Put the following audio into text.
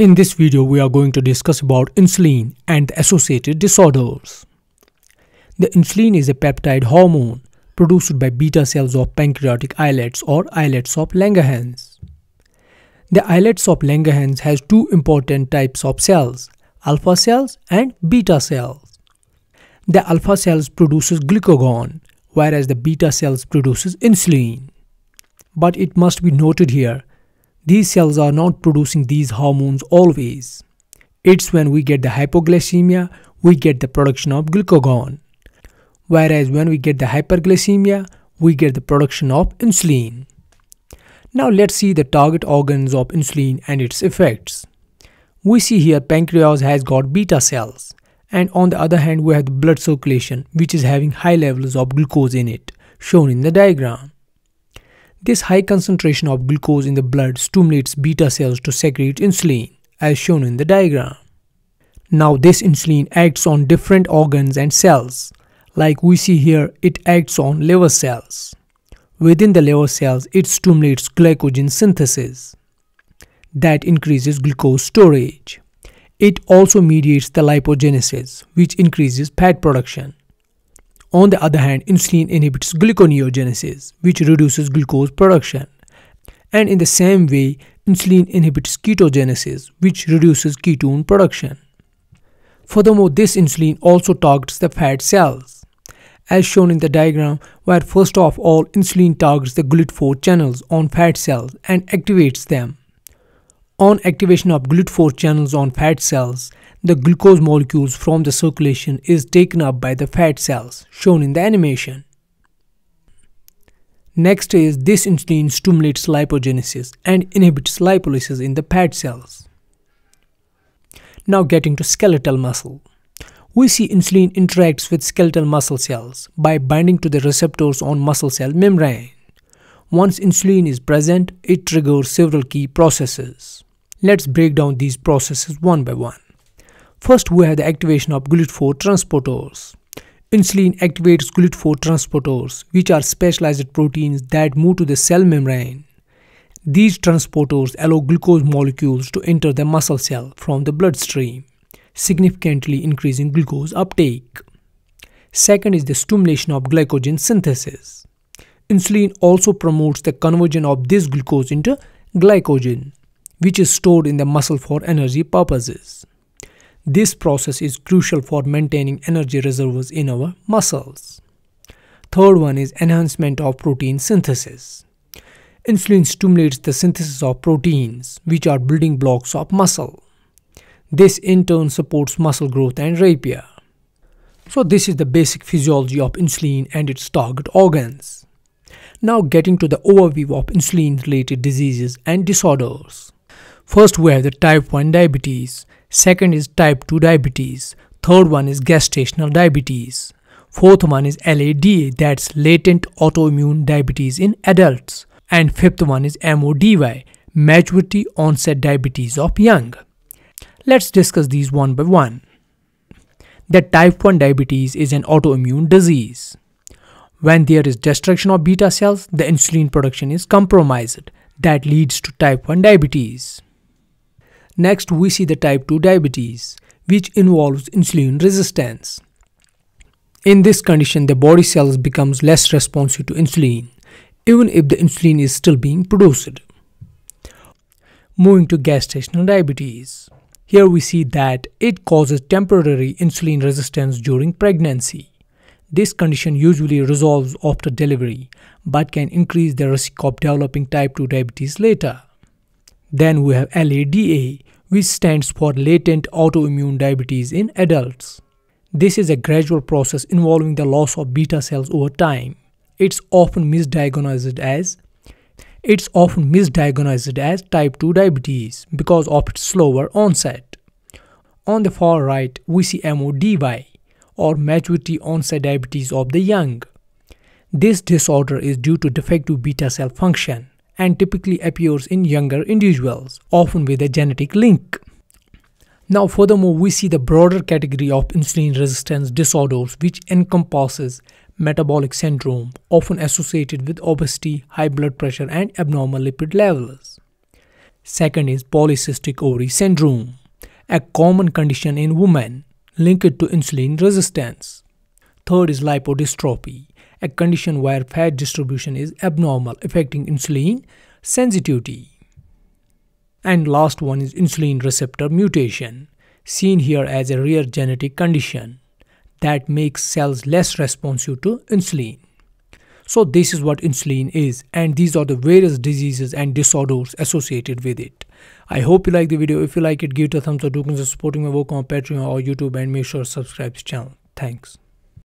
In this video, we are going to discuss about insulin and associated disorders. The insulin is a peptide hormone produced by beta cells of pancreatic islets or islets of Langerhans. The islets of Langerhans has two important types of cells, alpha cells and beta cells. The alpha cells produces glucagon, whereas the beta cells produces insulin. But it must be noted here, these cells are not producing these hormones always. It's when we get the hypoglycemia, we get the production of glucagon. Whereas when we get the hyperglycemia, we get the production of insulin. Now let's see the target organs of insulin and its effects. We see here pancreas has got beta cells and on the other hand we have the blood circulation which is having high levels of glucose in it shown in the diagram. This high concentration of glucose in the blood stimulates beta cells to secrete insulin, as shown in the diagram. Now this insulin acts on different organs and cells. Like we see here, it acts on liver cells. Within the liver cells, it stimulates glycogen synthesis. That increases glucose storage. It also mediates the lipogenesis, which increases fat production. On the other hand, insulin inhibits gluconeogenesis, which reduces glucose production. And in the same way, insulin inhibits ketogenesis, which reduces ketone production. Furthermore, this insulin also targets the fat cells. As shown in the diagram, where first of all insulin targets the GLUT4 channels on fat cells and activates them. On activation of GLUT4 channels on fat cells, the glucose molecules from the circulation is taken up by the fat cells shown in the animation. Next is this insulin stimulates lipogenesis and inhibits lipolysis in the fat cells. Now getting to skeletal muscle. We see insulin interacts with skeletal muscle cells by binding to the receptors on muscle cell membrane. Once insulin is present, it triggers several key processes. Let's break down these processes one by one. First, we have the activation of GLUT4 transporters. Insulin activates GLUT4 transporters, which are specialized proteins that move to the cell membrane. These transporters allow glucose molecules to enter the muscle cell from the bloodstream, significantly increasing glucose uptake. Second is the stimulation of glycogen synthesis. Insulin also promotes the conversion of this glucose into glycogen, which is stored in the muscle for energy purposes. This process is crucial for maintaining energy reserves in our muscles. Third one is enhancement of protein synthesis. Insulin stimulates the synthesis of proteins, which are building blocks of muscle. This in turn supports muscle growth and repair. So this is the basic physiology of insulin and its target organs. Now getting to the overview of insulin related diseases and disorders. First we have the type 1 diabetes. Second is type 2 diabetes. Third one is gestational diabetes. Fourth one is LADA, that's latent autoimmune diabetes in adults. And fifth one is MODY, maturity onset diabetes of young. Let's discuss these one by one. The type 1 diabetes is an autoimmune disease. When there is destruction of beta cells, the insulin production is compromised. That leads to type 1 diabetes. Next, we see the type 2 diabetes, which involves insulin resistance. In this condition, the body cells becomes less responsive to insulin, even if the insulin is still being produced. Moving to gestational diabetes. Here we see that it causes temporary insulin resistance during pregnancy. This condition usually resolves after delivery, but can increase the risk of developing type 2 diabetes later. Then we have LADA, which stands for latent autoimmune diabetes in adults. This is a gradual process involving the loss of beta cells over time. It's often misdiagnosed as it's often misdiagnosed as type 2 diabetes because of its slower onset. On the far right, we see MODY or maturity onset diabetes of the young. This disorder is due to defective beta cell function and typically appears in younger individuals, often with a genetic link. Now, furthermore, we see the broader category of insulin resistance disorders, which encompasses metabolic syndrome, often associated with obesity, high blood pressure, and abnormal lipid levels. Second is polycystic ovary syndrome, a common condition in women linked to insulin resistance. Third is lipodystrophy, a condition where fat distribution is abnormal affecting insulin sensitivity. And last one is insulin receptor mutation, seen here as a rare genetic condition that makes cells less responsive to insulin. So this is what insulin is and these are the various diseases and disorders associated with it. I hope you like the video. If you like it, give it a thumbs up. Do consider supporting my work on Patreon or YouTube and make sure to subscribe to the channel. Thanks.